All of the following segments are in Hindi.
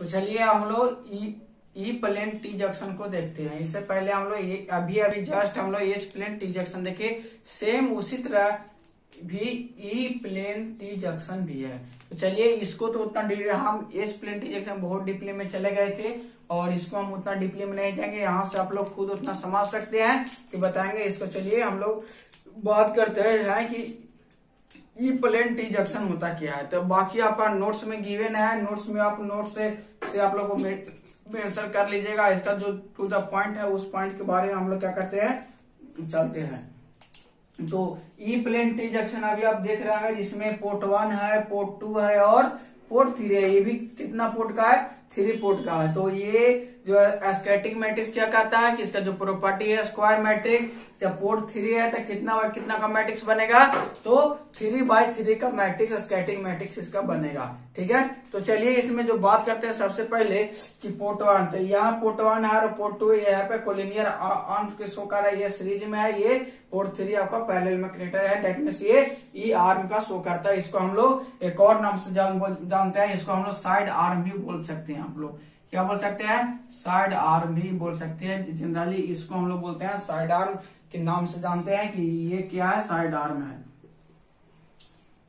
तो चलिए हम लोग ई प्लेन टी जंक्शन को देखते हैं। इससे पहले हम लोग अभी अभी जस्ट हम लोग एच प्लेन टी जंक्शन देखे। सेम उसी तरह भी ई प्लेन टी जंक्शन भी है। तो चलिए इसको तो उतना हम एच प्लेन टी जंक्शन बहुत डीपली में चले गए थे और इसको हम उतना डीपली में नहीं जाएँगे। यहाँ से आप लोग खुद उतना समझ सकते हैं कि बताएँगे। इसको चलिए हम लोग बात करते हैं कि ई प्लेन टी जंक्शन होता क्या है। तो बाकी आपका नोट्स में गिवेन है। नोट्स में आप नोट्स से, से आप लोग मेंशन कर लीजिएगा। इसका जो टू द पॉइंट है, उस पॉइंट के बारे में हम लोग क्या करते हैं? चलते हैं। तो ई प्लेन टी जंक्शन अभी आप देख रहे हैं जिसमें पोर्ट वन है पोर्ट टू है और पोर्ट थ्री है। ये भी कितना पोर्ट का है? थ्री पोर्ट का है। तो ये जो स्केटिक मैट्रिक्स क्या कहता है कि इसका जो प्रॉपर्टी है स्क्वायर मैट्रिक्स जब पोर्ट थ्री है तो कितना बार कितना का मैट्रिक्स बनेगा? तो थ्री बाय थ्री का मैट्रिक्स स्केटिक मैट्रिक्स इसका बनेगा। ठीक है? तो चलिए इसमें जो बात करते हैं सबसे पहले कि पोर्ट वन तो यहाँ पोर्ट वन है और पोर्ट टू यहाँ पे कोलिनियर आर्म के शो कर रहा है? ये सीरीज़ में है, ये पोर्ट थ्री आपका पैरेलल में कनेक्टर है। डेट मीन ये ई आर्म का शो करता है। इसको हम लोग एक और नाम से जानते हैं, इसको हम लोग साइड आर्म भी बोल सकते हैं आप लोग। क्या बोल सकते हैं? साइड आर्म भी बोल सकते हैं। जनरली इसको हम लोग बोलते हैं साइड आर्म के नाम से जानते हैं कि ये क्या है? साइड आर्म है।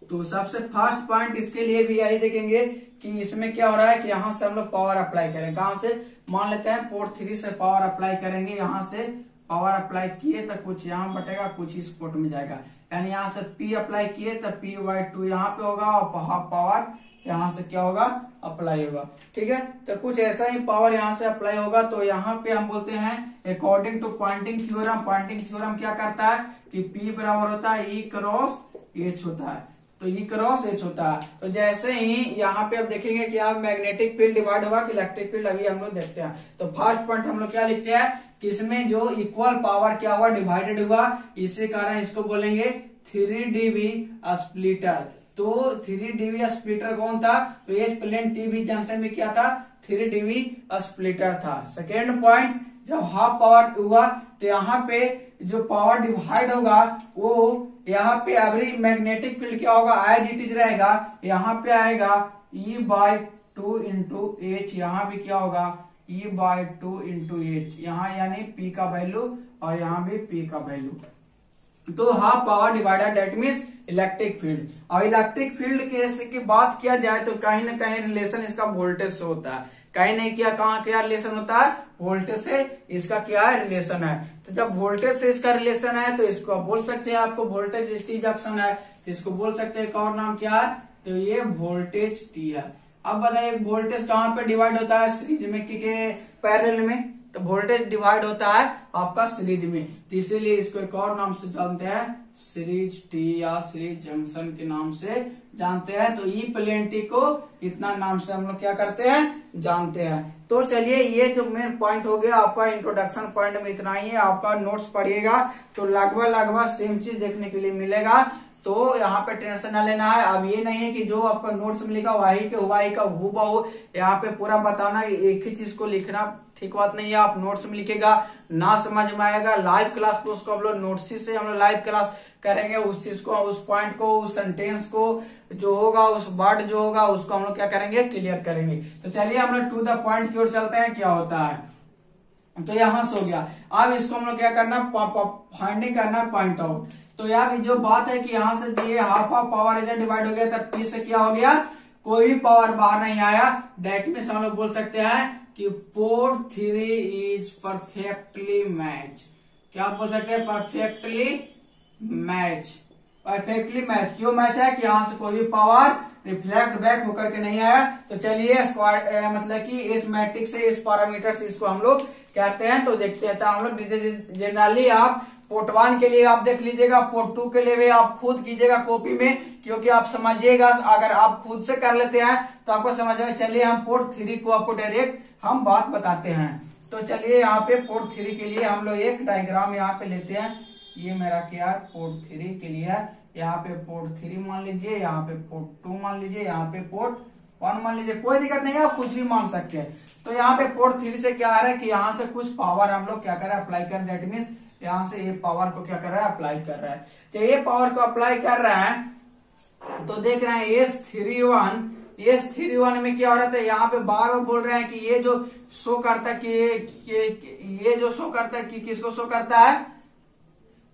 तो सबसे फ़र्स्ट पॉइंट इसके लिए भी यही देखेंगे कि इसमें क्या हो रहा है कि यहाँ से हम लोग पावर अप्लाई करें। कहा से? मान लेते हैं पोर्ट थ्री से पावर अप्लाई करेंगे यहाँ से। पावर अप्लाई किए तो कुछ यहाँ बटेगा, कुछ इस पोर्ट में जाएगा। यानी यहाँ से पी अप्लाई किए तो पी वाई टू यहाँ पे होगा और पावर यहाँ से क्या होगा? अप्लाई होगा। ठीक है? तो कुछ ऐसा ही पावर यहाँ से अप्लाई होगा तो यहाँ पे हम बोलते हैं according to Poynting theorem Poynting theorem क्या करता है? कि P बराबर होता है ई क्रॉस एच होता है। तो ई क्रॉस एच होता है। तो जैसे ही यहाँ पे आप देखेंगे कि आप मैग्नेटिक फ़ील्ड डिवाइड होगा कि इलेक्ट्रिक फ़ील्ड अभी हम लोग देखते हैं। तो फ़र्स्ट पॉइंट हम लोग क्या लिखते हैं? कि इसमें जो इक्वल पावर क्या हुआ डिवाइडेड हुआ, इसी कारण इसको बोलेंगे थ्री डीबी स्प्लिटर तो थ्री डीवी स्प्लिटर कौन था? तो ये प्लेन टीवी जंक्शन में क्या था? थ्री डीवी स्प्लिटर था। सेकेंड पॉइंट जब हाफ़ पावर हुआ तो यहाँ पे जो पावर डिवाइड होगा, वो यहाँ पे एवरी मैग्नेटिक फ़ील्ड क्या होगा? एज इट इज़ रहेगा। यहाँ पे आएगा E by two into H यहाँ भी क्या होगा? E by two into H यहाँ यानी पी का वैल्यू और यहाँ भी पी का वैल्यू तो half power divider that means electric field और इलेक्ट्रिक फ़ील्ड के की बात किया जाए तो कहीं ना कहीं रिलेशन इसका वोल्टेज से होता है। कहीं नहीं किया, कहाँ क्या रिलेशन होता है? वोल्टेज से इसका क्या है रिलेशन है? तो जब वोल्टेज से इसका रिलेशन है तो इसको बोल सकते हैं आपको वोल्टेज टी है। तो इसको बोल सकते हैं और नाम क्या है? तो ये वोल्टेज टी है। अब बताइए वोल्टेज कहाँ पे डिवाइड होता है? सीरीज़ में के पैरेलल में। तो वोल्टेज डिवाइड होता है आपका सीरीज़ में। तो इसीलिए इसको एक और नाम से जानते हैं सीरीज़ टी या सीरीज़ जंक्शन के नाम से जानते हैं। तो ई प्लेन टी को इतना नाम से हम लोग क्या करते हैं? जानते हैं। तो चलिए, ये जो मेन पॉइंट हो गया, आपका इंट्रोडक्शन पॉइंट में इतना ही है। आपका नोट्स पढ़िएगा तो लगभग लगभग सेम चीज़ देखने के लिए मिलेगा। तो यहाँ पे टेंशन ना लेना है। अब ये नहीं है कि जो आपका नोट्स में लिखा वही के हुआ का हु बहु यहाँ पे पूरा बताना, एक ही चीज़ को लिखना ठीक बात नहीं है। आप नोट्स में लिखेगा, ना समझ में आएगा। लाइव क्लास को उसको हम लोग नोट्स से हम लोग लाइव क्लास करेंगे। उस चीज़ को, उस पॉइंट को, उस सेंटेंस को जो होगा, उस वर्ड जो होगा, उसको हम लोग क्या करेंगे? क्लियर करेंगे। तो चलिए हम लोग टू द पॉइंट की ओर चलते हैं, क्या होता है। तो यहाँ से हो गया। अब इसको हम लोग क्या करना फाइंडिंग करना पॉइंट आउट तो यार जो बात है कि यहाँ से ये हाफ़ ऑफ़ पावर इधर डिवाइड हो गया, तब पी से क्या हो गया? कोई भी पावर बाहर नहीं आया। डेट मीन हम लोग बोल सकते हैं कि port three is perfectly match क्या बोल सकते हैं? परफेक्टली मैच परफेक्टली मैच क्यों मैच है? कि यहाँ से कोई भी पावर रिफ्लेक्ट बैक होकर के नहीं आया। तो चलिए स्क्वाड मतलब कि इस मैट्रिक्स से, इस पैरामीटर से इसको हम लोग कहते हैं तो देखते हैं तो हम लोग जनरली आप पोर्ट वन के लिए आप देख लीजिएगा पोर्ट टू के लिए भी आप खुद कीजिएगा कॉपी में, क्योंकि आप समझिएगा, अगर आप खुद से कर लेते हैं तो आपको समझ में चलिए, हम पोर्ट थ्री को आपको डायरेक्ट हम बात बताते हैं। तो चलिए, यहाँ पे पोर्ट थ्री के लिए हम लोग एक डायग्राम यहाँ पे लेते हैं। ये मेरा क्या पोर्ट थ्री के लिए है। यहाँ पे पोर्ट थ्री मान लीजिए, यहाँ पे पोर्ट टू मान लीजिए, यहाँ पे पोर्ट वन मान लीजिए कोई दिक्कत नहीं है आप कुछ भी मान सकते हैं। तो यहाँ पे पोर्ट थ्री से क्या आ रहा है कि यहाँ से कुछ पावर हम लोग क्या कर रहे हैं अप्लाई कर डेट मीन यहाँ से ये पावर को क्या कर रहा है अप्लाई कर रहा है। तो ये पावर को अप्लाई कर रहा है तो देख रहे हैं S three one S three one में क्या हो रहा था? यहाँ पे बार बार बोल रहे हैं कि ये जो शो करता है कि ये, कि, ये जो शो करता है कि किसको शो करता है?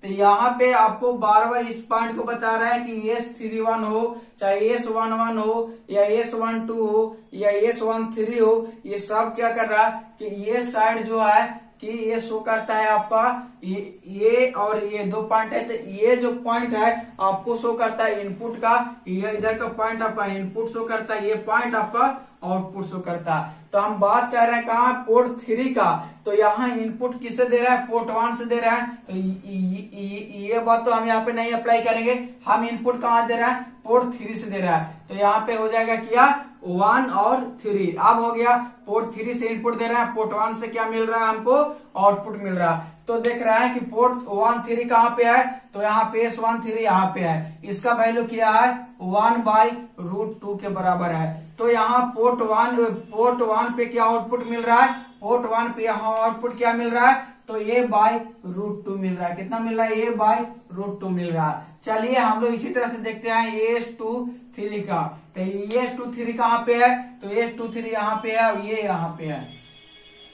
तो यहाँ पे आपको बार बार इस पॉइंट को बता रहा है कि एस थ्री वन हो चाहे एस वन वन हो या एस वन टू हो या एस वन थ्री हो ये सब क्या कर रहा है कि ये साइड जो है कि ये शो करता है आपका ये, ये और ये दो पॉइंट है तो ये जो पॉइंट है आपको शो करता है इनपुट का ये इधर का पॉइंट आपका इनपुट शो करता है ये पॉइंट आपका आउटपुट शो करता है। तो हम बात कर रहे हैं कहा? पोर्ट थ्री का। तो यहाँ इनपुट किसे दे रहा है? पोर्ट वन से दे रहा है। तो ये बात तो हम यहाँ पे नहीं अप्लाई करेंगे। हम इनपुट कहा दे रहा है? पोर्ट थ्री से दे रहा है। तो यहाँ पे हो जाएगा क्या? वन और थ्री अब हो गया। पोर्ट थ्री से इनपुट दे रहा है। पोर्ट वन से क्या मिल रहा है हमको? आउटपुट मिल रहा है। तो देख रहा है कि पोर्ट वन थ्री कहाँ पे है? तो यहाँ पे एस वन थ्री यहाँ पे है। इसका वैल्यू क्या है? वन बाई रूट टू के बराबर है। तो यहाँ पोर्ट वन पोर्ट वन पे क्या आउटपुट मिल रहा है? पोर्ट वन पे यहाँ आउटपुट क्या मिल रहा है? तो ए बाई रूट टू मिल रहा है। कितना मिल रहा है? ए बाई रूट टू मिल रहा है। चलिए हम लोग इसी तरह से देखते हैं एस टू थ्री का। तो एस टू थ्री कहाँ पे है? तो एस टू थ्री यहाँ पे है ये यहाँ पे है।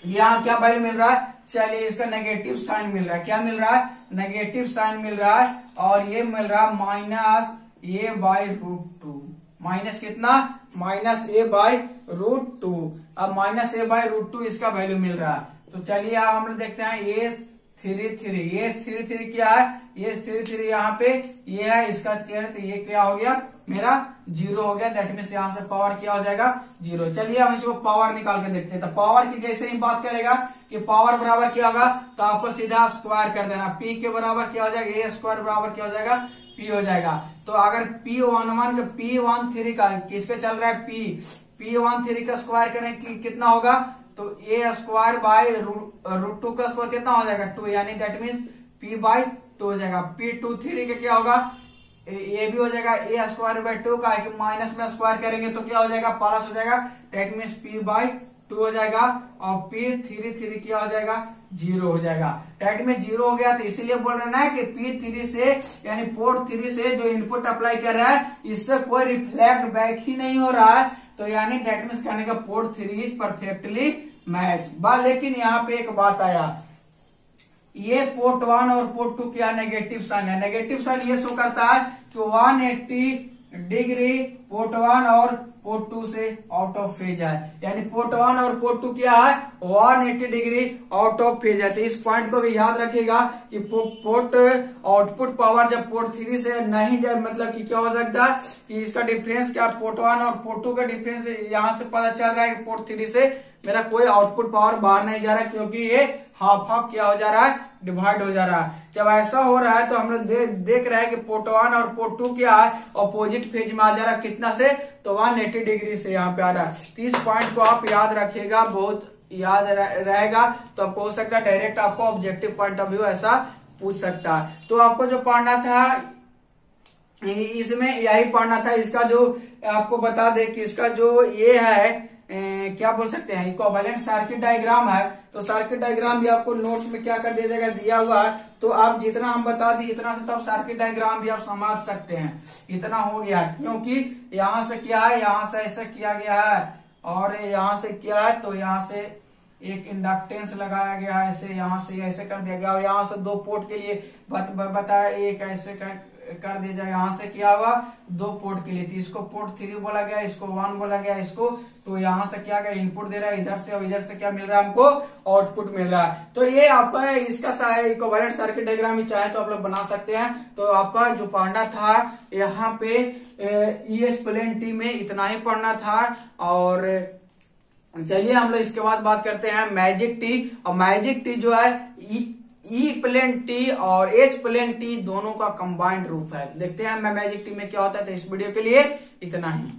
यहाँ क्या वैल्यू मिल रहा है? चलिए इसका नेगेटिव साइन मिल रहा है। क्या मिल रहा है? नेगेटिव साइन मिल रहा है और ये मिल रहा है minus A by root two minus कितना? Minus A by root two अब minus A by root two इसका वैल्यू मिल रहा है। तो चलिए अब हम लोग देखते हैं ए थ्री थ्री ये थ्री थ्री क्या है? ये थ्री थ्री यहाँ पे, ये है, इसका तो ये क्या हो गया? मेरा ज़ीरो हो गया। दैट मीन यहाँ से पावर क्या हो जाएगा? ज़ीरो। चलिए हम इसको पावर निकाल के देखते हैं। तो पावर की जैसे ही बात करेगा कि पावर बराबर क्या होगा तो आपको सीधा स्क्वायर कर देना। पी के बराबर क्या हो जाएगा? ए स्क्वायर बराबर क्या हो जाएगा? पी हो जाएगा। तो अगर P one one P one three का, किस पे चल रहा है? पी पी वन थ्री का स्क्वायर करें कि कितना होगा? तो A square by root two का स्क्वायर कितना हो जाएगा? टू यानी that means P by two हो जाएगा। पी टू थ्री का क्या होगा? ए भी हो जाएगा। ए स्क्वायर बाय टू का माइनस में स्क्वायर करेंगे तो क्या हो जाएगा? प्लस हो जाएगा। That means P by two हो जाएगा और पी थ्री थ्री क्या हो जाएगा? ज़ीरो हो जाएगा। टेट में ज़ीरो हो गया तो इसीलिए बोल रहे ना कि पी थ्री से, यानी पोर्ट थ्री से जो इनपुट अप्लाई कर रहा है, इससे कोई रिफ्लेक्ट बैक ही नहीं हो रहा है। तो यानी डेट मीन कहने का port three is perfectly match बा, लेकिन यहाँ पे एक बात आया। ये पोर्ट वन और पोर्ट टू क्या नेगेटिव साइन है? नेगेटिव साइन ये शो करता है कि 180 डिग्री पोर्ट वन और पोर्ट टू से आउट ऑफ़ फ़ेज़ है यानी पोर्ट वन और पोर्ट टू क्या है? 180 डिग्री आउट ऑफ़ फ़ेज़ है। तो इस पॉइंट को भी याद रखिएगा कि पोर्ट आउटपुट पावर जब पोर्ट थ्री से नहीं जाए मतलब कि क्या हो सकता है? कि इसका डिफरेंस क्या? पोर्ट वन और पोर्ट टू का डिफरेंस यहाँ से पता चल रहा है पोर्ट थ्री से मेरा कोई आउटपुट पावर बाहर नहीं जा रहा क्योंकि ये हाफ़ हाफ़ क्या हो जा रहा है? डिवाइड हो जा रहा है। जब ऐसा हो रहा है तो हम लोग दे, देख रहे हैं कि पोर्ट वन और पोर्ट टू क्या है? अपोजिट फ़ेज़ में आ जा रहा है। से तो 180 डिग्री से यहाँ पे आ रहा है। तीस पॉइंट को आप याद रखिएगा, बहुत याद रहेगा तो आपको हो सकता है डायरेक्ट आपको ऑब्जेक्टिव पॉइंट ऑफ़ व्यू ऐसा पूछ सकता है। तो आपको जो पढ़ना था इसमें यही पढ़ना था, इसका जो, आपको बता दे कि इसका जो ये है ए, क्या बोल सकते हैं? इक्वावेलेंट सर्किट डायग्राम है। तो सर्किट डायग्राम भी आपको नोट्स में क्या कर दिया जाएगा दिया हुआ है। तो आप जितना हम बता दिए इतना से तो आप सर्किट डायग्राम भी आप समझ सकते हैं। इतना हो गया क्योंकि यहाँ से क्या है? यहाँ से ऐसा किया गया है। और यहाँ से क्या है? तो यहाँ से एक इंडक्टेंस लगाया गया है। ऐसे यहाँ से ऐसे कर दिया गया और यहाँ से दो पोर्ट के लिए बत, बताया एक ऐसे कर कर दिया जाए। यहाँ से क्या हुआ? दो पोर्ट के लिए। तो इसको पोर्ट थ्री बोला गया इसको वन बोला गया इसको तो यहाँ से क्या गया? इनपुट दे रहा है, इधर से और इधर से क्या मिल रहा है हमको? आउटपुट मिल रहा है। तो ये आपका इसका इक्वालेंट सर्किट डायग्राम ही चाहे तो आप लोग बना सकते हैं। तो आपका जो पढ़ना था, यहाँ पे ई एस प्लेन टी में इतना ही पढ़ना था। और चलिए हम लोग इसके बाद बात करते हैं मैजिक टी और मैजिक टी जो है ई प्लेन टी और एच प्लेन टी दोनों का कंबाइंड रूप है। देखते हैं मैं मैजिक टी में क्या होता है तो इस वीडियो के लिए इतना ही।